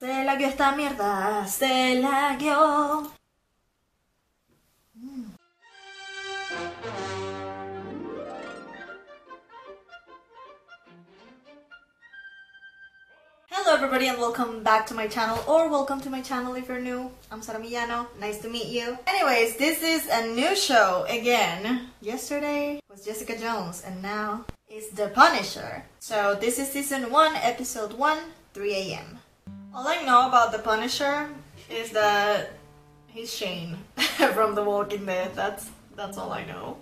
Se esta mierda, se lagueó. Mm. Hello everybody and welcome back to my channel or welcome to my channel if you're new. I'm Sora Miyano. Nice to meet you. Anyways, this is a new show again. Yesterday was Jessica Jones and now it's The Punisher. So this is season 1, episode 1, 3 a.m. All I know about The Punisher is that he's Shane from The Walking Dead. That's that's all I know.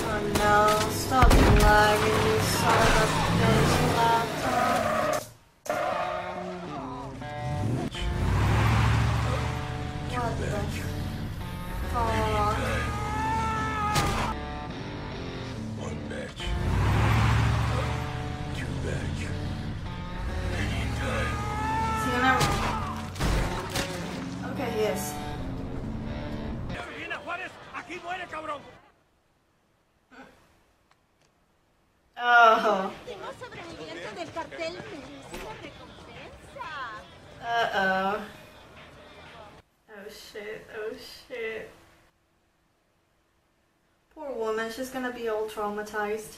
Oh no, stop lagging, a laptop. Poor woman, she's gonna be all traumatized.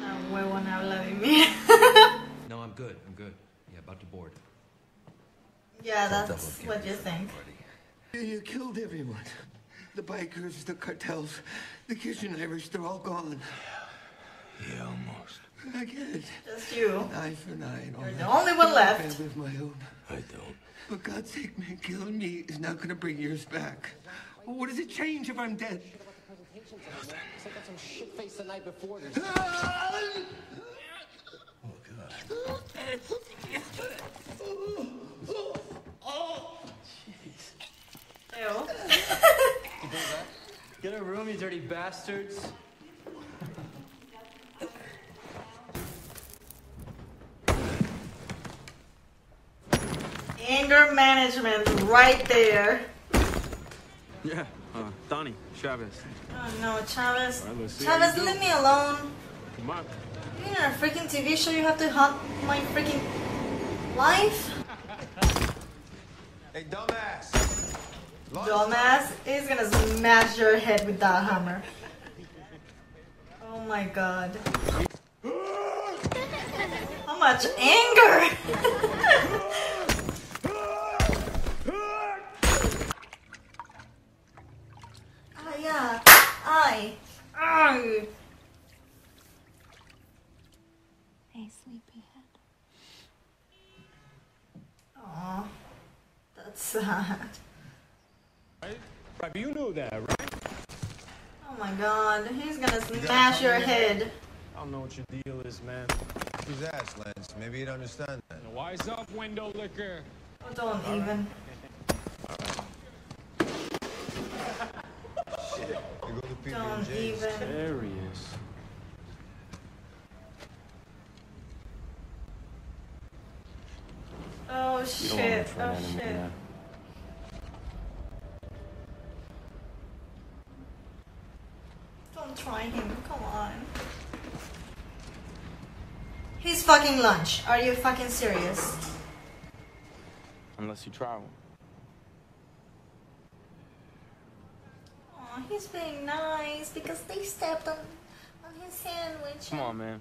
No habla de mí. No, I'm good. I'm good. Yeah, about to board. yeah, that's what you think. You killed everyone. The bikers, the cartels, the kitchen Irish, they're all gone. Yeah, almost. I get it. Just you. Eye for nine. eye and You're the only one left. I left. live my own. I don't. For God's sake, man, killing me is not gonna bring yours back. What does it change if I'm dead? Said that some shit face the night before. There's Oh, God. Ew. Get a room, you dirty bastards. Anger management right there. Yeah, uh, Donnie, Chavez. Oh no, Chavez. Alright, let's see how Chavez, leave me alone. Come on. You're in a freaking TV show, you have to haunt my freaking life? Hey, dumbass. Dumbass is gonna smash your head with that hammer. Oh my god. How much anger! ah, yeah. Ay. Ay. Hey, sleepyhead. Aw. That's sad. Right, you knew that, right? Oh my god, he's gonna smash your head. I don't know what your deal is, man. His ass, Lance. Maybe you'd understand that. Wise up, window liquor. Oh, don't even. You go Don't even. There he is. Oh shit, oh shit. Don't try him, come on. He's fucking lunch. Are you fucking serious? Unless you try travel. Aw, he's being nice because they stepped on, on his sandwich. Come on, man.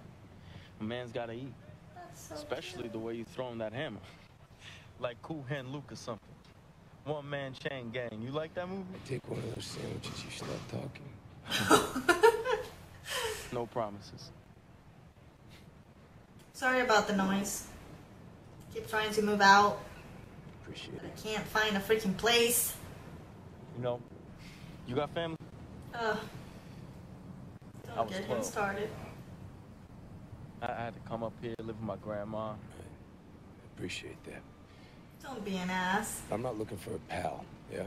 A man's gotta eat. That's so Especially cute. the way you throw him that hammer. like Cool Hand Luke or something. One man chain gang. You like that movie? Take one of those sandwiches, you stop talking. No promises. Sorry about the noise. Keep trying to move out, Appreciate but it. I can't find a freaking place. You know, you got family? Ugh. I Don't was get him started. I, I had to come up here, live with my grandma. Appreciate that. Don't be an ass. I'm not looking for a pal, yeah?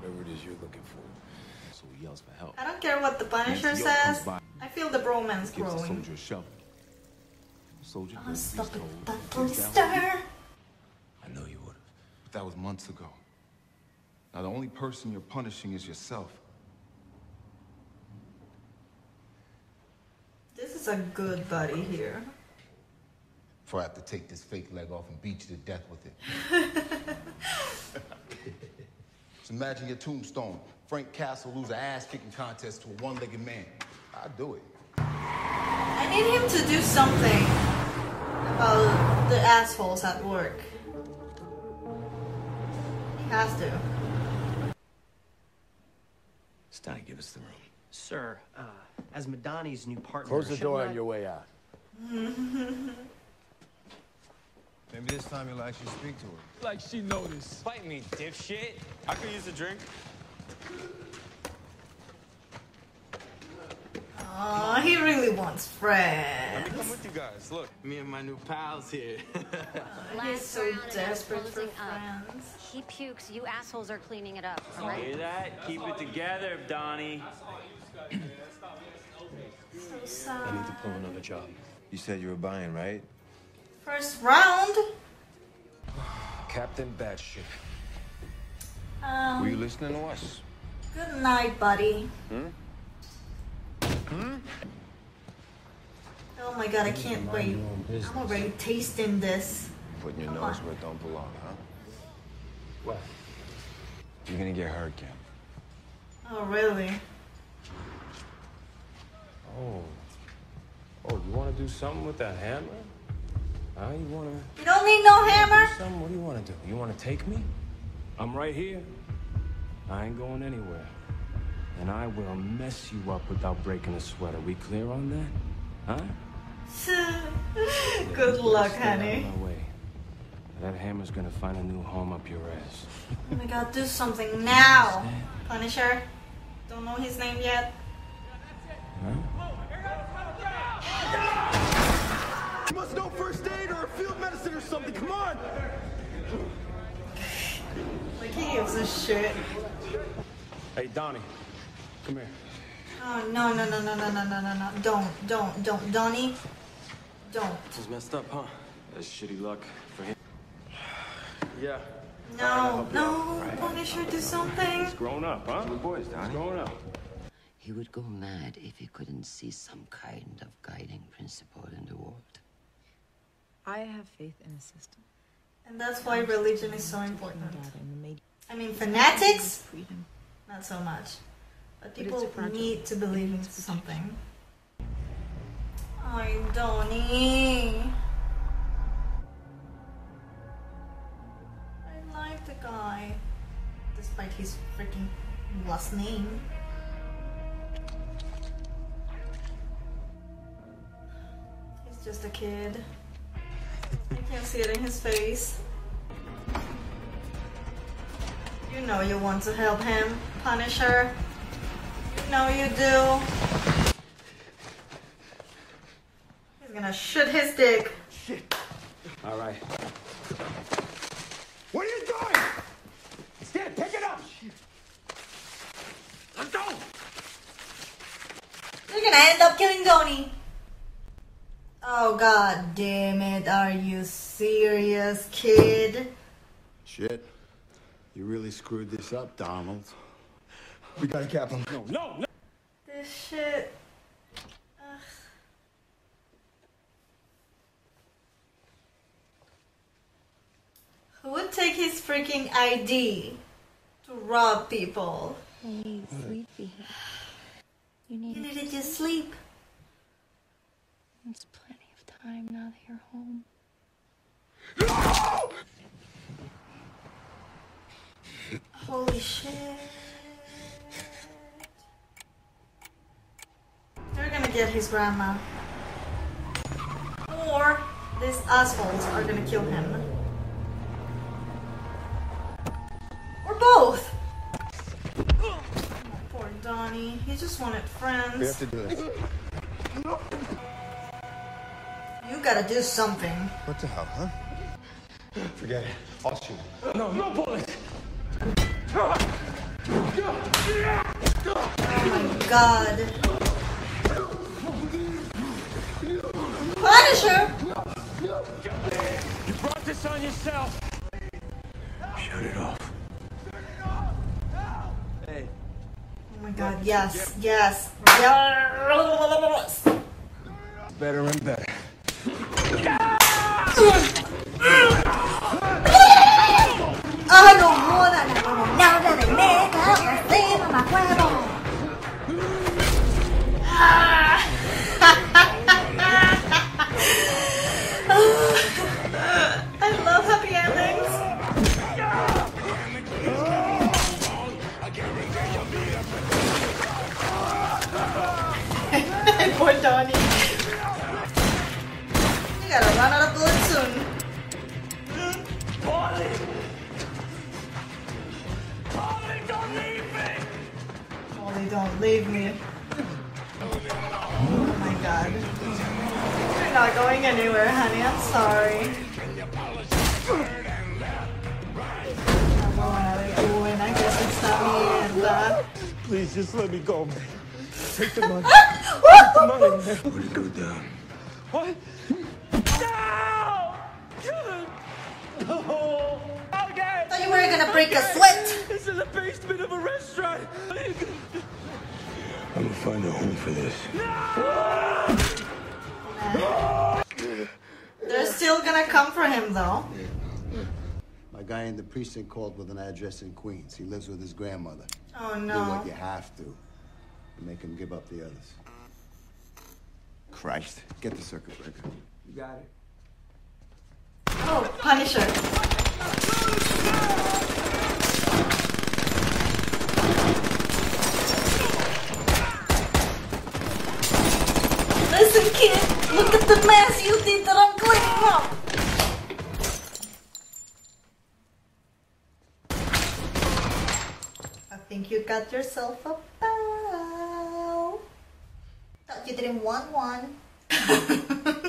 Whatever it is you're looking for. So he yells for help. I don't care what the Punisher Nancy York comes says. I feel the bromance Gives the growing. soldier a shovel. Soldier Oh, Boy, stop please it, told. that poster. I know you would have. But that was months ago. Now the only person you're punishing is yourself. This is a good buddy here. Before I have to take this fake leg off and beat you to death with it. Just imagine your tombstone. Frank Castle lose an ass-kicking contest to a one-legged man. I'd do it. I need him to do something about the assholes at work. He has to. Stein, give us the room. Sir, uh, as Madani's new partner. Close the door not- on your way out. Maybe this time you'll actually speak to her. Like she noticed. Fight me, dipshit. I could use a drink. Aw, he really wants friends. Come friends. with you guys. Look, me and my new pals here. He's Last so round and I'm desperate for closing up. He pukes. You assholes are cleaning it up. All right. Hear that? Keep it together, Donnie. So sad. I need to pull another job. You said you were buying, right? First round. Captain Batshit. Um, Were you listening to us? Good night, buddy. Hmm? Oh my god, I can't wait. I'm already tasting this. Putting your Come nose on. where it don't belong, huh? What? You're gonna get hurt, Cam. Oh, really? Oh. Oh, you want to do something with that hammer? Huh? You want to You don't need no hammer? do something? What do you want to do? You want to take me? I'm right here. I ain't going anywhere. And I will mess you up without breaking a sweat. Are we clear on that? Huh? Good luck, Stay out of honey. my way. That hammer's gonna find a new home up your ass. Oh my god, do something now. Punisher. Don't know his name yet. You must know first aid or field medicine or something. Come on. Like he gives a shit. Hey, Donnie, come here. Oh no no no no no no no no no! Don't don't don't Donnie, don't. This is messed up, huh? That's shitty luck for him. Yeah. No no Punisher, do something. He's grown up, huh? Good boys, Donnie. He's grown up. He would go mad if he couldn't see some kind of guiding principle in the world. I have faith in the system. And that's why religion is so important. Dad and the maid- I mean, fanatics, not so much. But people need to believe in something. I Donnie. I like the guy, despite his freaking last name. He's just a kid. I can't see it in his face. You know you want to help him, Punisher. You know you do. He's gonna shoot his dick. All right. What are you doing? Stand, pick it up. Let go. You're gonna end up killing Donnie. Oh god damn it, are you serious, kid? Shit. You really screwed this up, Donald. We gotta cap him. No, no, no. This shit. Ugh. Who would take his freaking ID to rob people? Hey, sleepy. You need You needed to just sleep. It's plenty of time now that you're home. Holy shit. They're gonna get his grandma. Or these assholes are gonna kill him. Or both. Oh, poor Donnie. He just wanted friends. We have to do this. You gotta do something. What the hell, huh? Forget it. I'll shoot. No, no bullets. Oh my god. Punisher! You brought this on yourself. Shut it off. Hey. Oh my god, yes, yes, yes. Better and better. I don't wanna know nada de neta, así no me acuerdo. I love happy endings. Poor Donnie. You gotta run out leave me. Oh my god. You're not going anywhere, honey. I'm sorry. Bueno, I guess it's not mierda. Please just let me go, man. Take the money. Take the money, man. Put it go down. What? No! Oh, okay. Thought you were gonna break a sweat. This is the basement of a restaurant. I'm gonna find a home for this. They're still gonna come for him though. My guy in the precinct called with an address in Queens. He lives with his grandmother. Oh no. Do what you have to. to Make him give up the others. Christ. Get the circuit breaker. You got it. Oh, Punisher. Listen, kid. Look at the mess you did that I'm cleaning up. I think you got yourself a bow. Thought you didn't want one.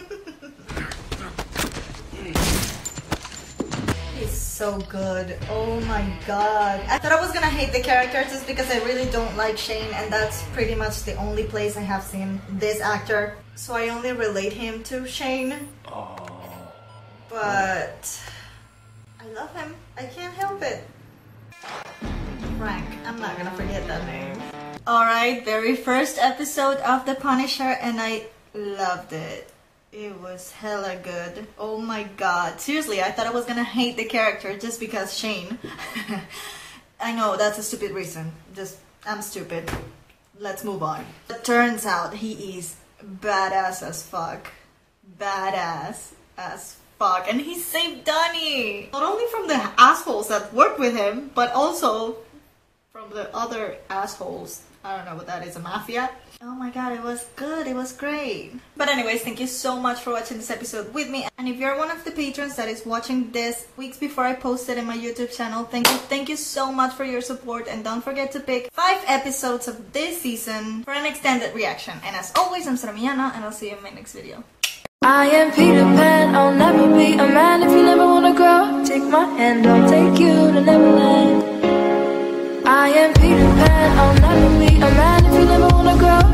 so good. Oh my god. I thought I was gonna hate the character just because I really don't like Shane, and that's pretty much the only place I have seen this actor. So I only relate him to Shane. But I love him. I can't help it. Frank. I'm not gonna forget that name. Alright, very first episode of The Punisher, and I loved it. It was hella good. Oh my god. Seriously, I thought I was gonna hate the character just because Shane. I know, that's a stupid reason. Just, I'm stupid. Let's move on. It turns out he is badass as fuck. Badass as fuck. And he saved Donnie! Not only from the assholes that work with him, but also from the other assholes. I don't know what that is, a mafia? Oh my god, it was good, it was great. But anyways, thank you so much for watching this episode with me. And if you're one of the patrons that is watching this weeks before I post it in my YouTube channel, thank you, thank you so much for your support. And don't forget to pick five episodes of this season for an extended reaction. And as always, I'm Sora Miyano, and I'll see you in my next video. I am Peter Pan, I'll never be a man if you never wanna grow. Take my hand, I'll take you to Neverland. I am Peter Pan, I'll never be a man if you never wanna grow.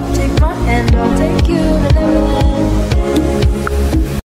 Hand, I'll take you to Neverland.